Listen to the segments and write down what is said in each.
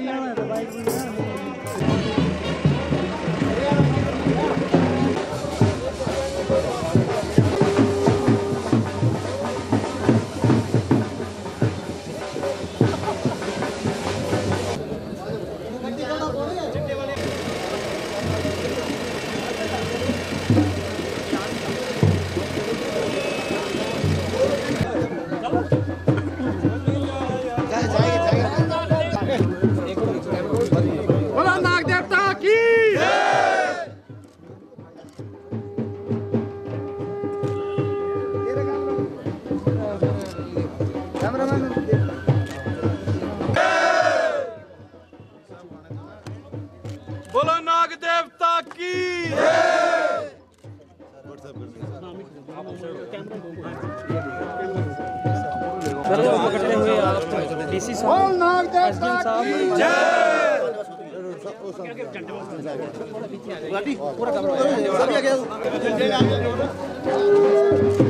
சரியான पकड़ते हुए आप डीसी साहब साहब गुरु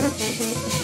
Música